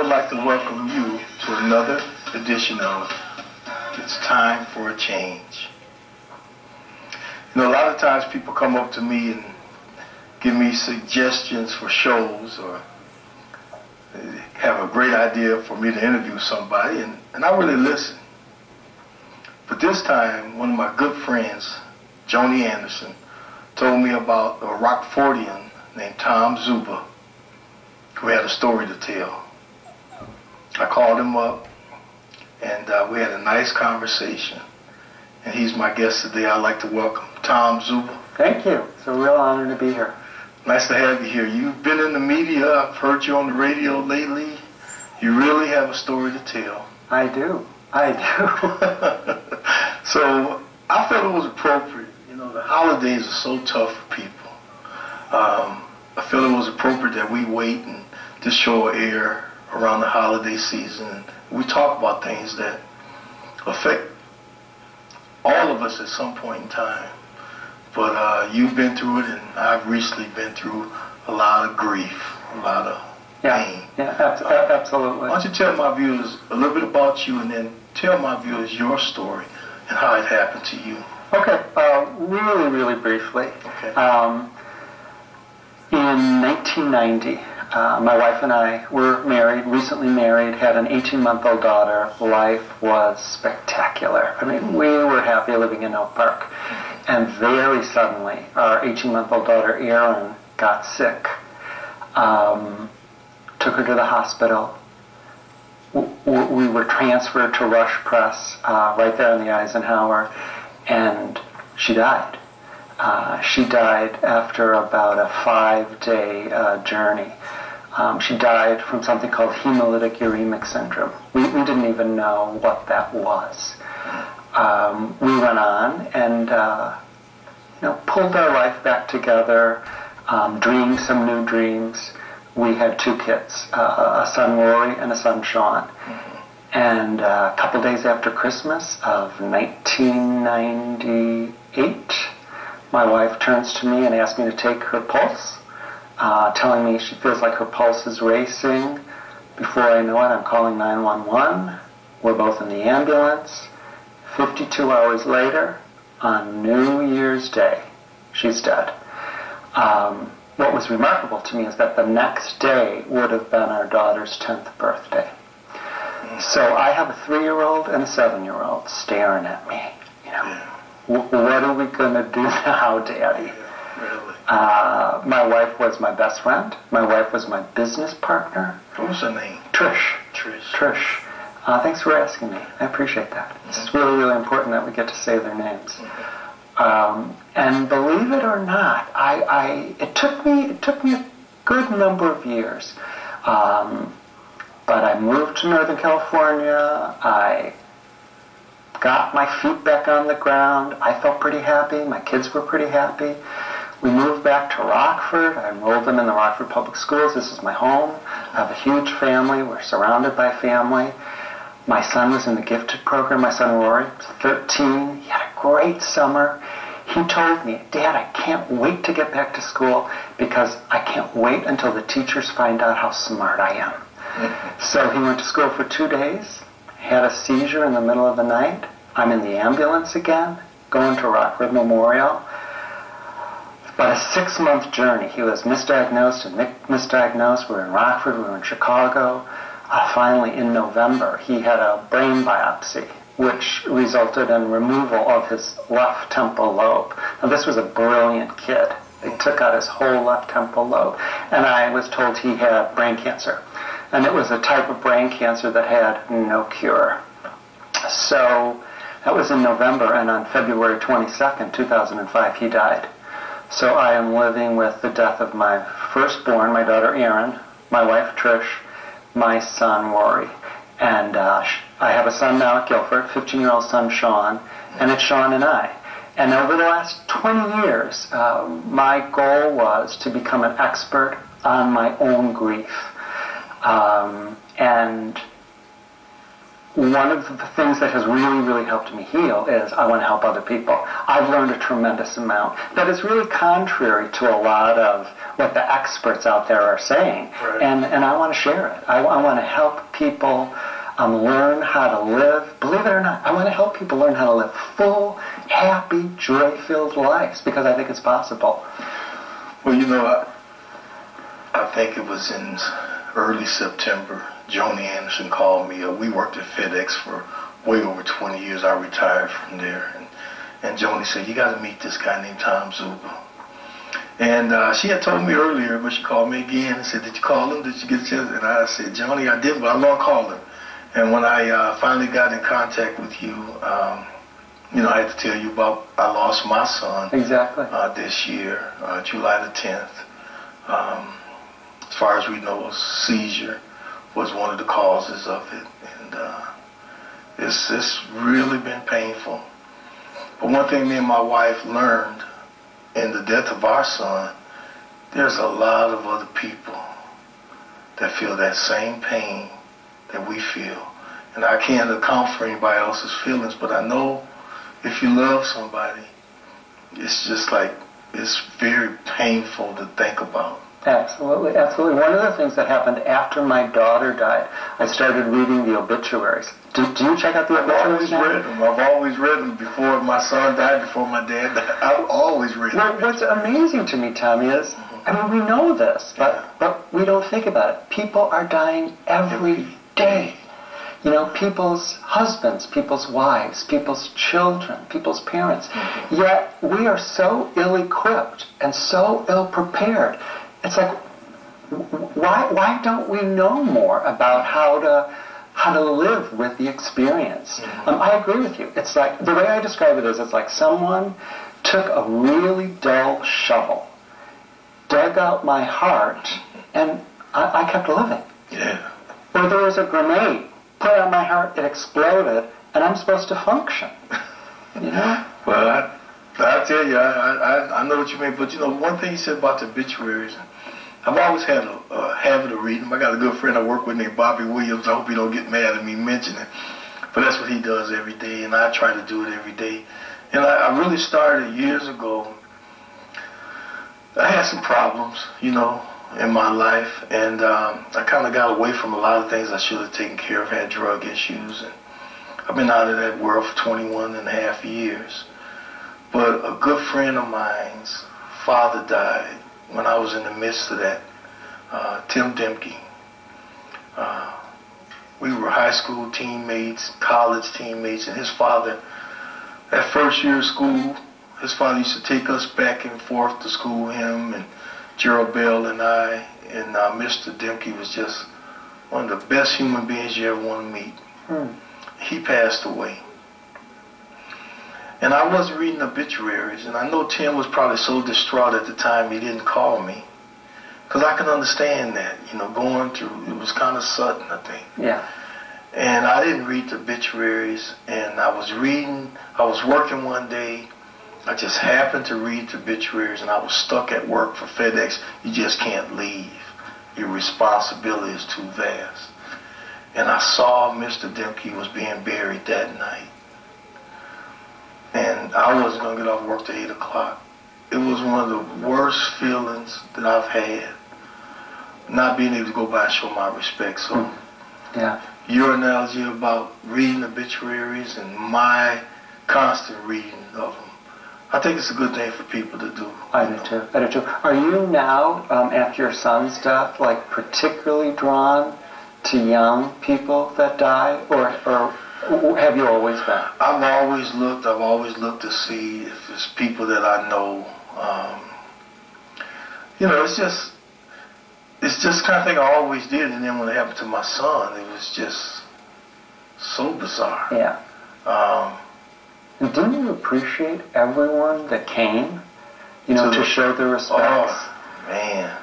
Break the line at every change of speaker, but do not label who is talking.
would like to welcome you to another edition of It's Time for a Change. You know, a lot of times people come up to me and give me suggestions for shows or have a great idea for me to interview somebody, and, and I really listen. But this time, one of my good friends, Joni Anderson, told me about a Rockfordian named Tom Zuba who had a story to tell. I called him up, and uh, we had a nice conversation. And he's my guest today. I'd like to welcome Tom Zuba.
Thank you. It's a real honor to be here.
Nice to have you here. You've been in the media. I've heard you on the radio lately. You really have a story to tell.
I do. I do.
so I felt it was appropriate. You know, the holidays are so tough for people. Um, I feel it was appropriate that we wait and this show air around the holiday season. We talk about things that affect all of us at some point in time. But uh, you've been through it, and I've recently been through a lot of grief, a lot of
yeah,
pain.
Yeah, uh, absolutely.
Why don't you tell my viewers a little bit about you, and then tell my viewers your story and how it happened to you.
Okay, uh, really, really briefly.
Okay.
Um, in 1990, uh, my wife and I were married, recently married, had an 18 month old daughter. Life was spectacular. I mean, we were happy living in Oak Park. And very suddenly, our 18 month old daughter, Erin, got sick. Um, took her to the hospital. We were transferred to Rush Press uh, right there in the Eisenhower, and she died. Uh, she died after about a five day uh, journey. Um, she died from something called hemolytic uremic syndrome. We, we didn't even know what that was. Um, we went on and uh, you know pulled our life back together, um, dreamed some new dreams. We had two kids, uh, a son Rory and a son Sean. And uh, a couple days after Christmas of 1998, my wife turns to me and asks me to take her pulse uh, telling me she feels like her pulse is racing. Before I know it, I'm calling 911. We're both in the ambulance. 52 hours later, on New Year's Day, she's dead. Um, what was remarkable to me is that the next day would have been our daughter's 10th birthday. So I have a three-year-old and a seven-year-old staring at me. You know, what are we going to do now, Daddy?
Really?
Uh, my wife was my best friend. My wife was my business partner.
What was her name?
Trish.
Trish.
Trish. Uh, thanks for asking me. I appreciate that. Mm-hmm. It's really, really important that we get to say their names. Mm-hmm. Um, and believe it or not, I, I, it took me it took me a good number of years. Um, but I moved to Northern California. I got my feet back on the ground. I felt pretty happy. My kids were pretty happy. We moved back to Rockford. I enrolled them in the Rockford Public Schools. This is my home. I have a huge family. We're surrounded by family. My son was in the gifted program. My son Rory was 13. He had a great summer. He told me, Dad, I can't wait to get back to school because I can't wait until the teachers find out how smart I am. Mm-hmm. So he went to school for two days, had a seizure in the middle of the night. I'm in the ambulance again, going to Rockford Memorial. About a six-month journey. He was misdiagnosed and misdiagnosed. We were in Rockford. We were in Chicago. Uh, finally, in November, he had a brain biopsy, which resulted in removal of his left temporal lobe. Now, this was a brilliant kid. They took out his whole left temporal lobe, and I was told he had brain cancer. And it was a type of brain cancer that had no cure. So that was in November, and on February 22nd, 2005, he died. So I am living with the death of my firstborn, my daughter Erin, my wife Trish, my son Rory. And uh, I have a son now at Guilford, 15 year old son Sean, and it's Sean and I. And over the last 20 years, uh, my goal was to become an expert on my own grief. Um, and one of the things that has really, really helped me heal is I want to help other people. I've learned a tremendous amount that is really contrary to a lot of what the experts out there are saying,
Right.
and and I want to share it. I, I want to help people. Um, learn how to live. Believe it or not, I want to help people learn how to live full, happy, joy-filled lives because I think it's possible.
Well, you know, I, I think it was in early September. Joni Anderson called me. We worked at FedEx for way over 20 years. I retired from there, and and Joni said, "You got to meet this guy named Tom Zuba." And uh, she had told me earlier, but she called me again and said, "Did you call him? Did you get a chance?" And I said, "Joni, I did, but I'm gonna call him." And when I uh, finally got in contact with you, um, you know, I had to tell you about I lost my son
Exactly.
uh, this year, uh, July the 10th. Um, as far as we know, a seizure was one of the causes of it, and uh, it's it's really been painful. But one thing me and my wife learned in the death of our son, there's a lot of other people that feel that same pain that we feel. And I can't account for anybody else's feelings, but I know if you love somebody, it's just like it's very painful to think about.
Absolutely, absolutely. One of the things that happened after my daughter died, I started reading the obituaries. Do, do you check out the
I've always
obituaries? now?
read them. I've always read them before my son died, before my dad died. I've always read
Well,
them.
what's amazing to me, Tommy, is I mean we know this, but but we don't think about it. People are dying every day. You know, people's husbands, people's wives, people's children, people's parents. Mm-hmm. Yet we are so ill-equipped and so ill-prepared. It's like, why why don't we know more about how to how to live with the experience? Um, I agree with you. It's like the way I describe it is, it's like someone took a really dull shovel, dug out my heart, and I, I kept living.
Yeah.
Or there was a grenade put on my heart, it exploded, and I'm supposed to function. You know?
Well, I, I tell you, I, I, I know what you mean. But you know, one thing you said about the obituaries, I've always had a, habit of reading. I got a good friend I work with named Bobby Williams. I hope he don't get mad at me mentioning it. But that's what he does every day, and I try to do it every day. And I, I really started years ago. I had some problems, you know, in my life, and um, I kind of got away from a lot of things I should have taken care of. Had drug issues, and I've been out of that world for 21 and a half years. But a good friend of mine's father died when I was in the midst of that. Uh, Tim Demke. Uh, we were high school teammates, college teammates, and his father, that first year of school, his father used to take us back and forth to school, him and Gerald Bell and I, and uh, Mr. Demke was just one of the best human beings you ever want to meet.
Hmm.
He passed away. And I was reading obituaries, and I know Tim was probably so distraught at the time he didn't call me. Because I can understand that, you know, going through, it was kind of sudden, I think.
Yeah.
And I didn't read the obituaries, and I was reading, I was working one day. I just happened to read the obituaries, and I was stuck at work for FedEx. You just can't leave. Your responsibility is too vast. And I saw Mr. Demke was being buried that night. And I wasn't going to get off work till 8 o'clock. It was one of the worst feelings that I've had, not being able to go by and show my respect. So
Yeah.
your analogy about reading obituaries and my constant reading of them. I think it's a good thing for people to do.
I do
know.
too. I do too. Are you now, um, after your son's death, like particularly drawn to young people that die, or, or have you always been?
I've always looked. I've always looked to see if it's people that I know. Um, you know, it's just, it's just kind of thing I always did. And then when it happened to my son, it was just so bizarre.
Yeah.
Um,
And didn't you appreciate everyone that came, you know,
To
to
the-
show their respects?
oh man,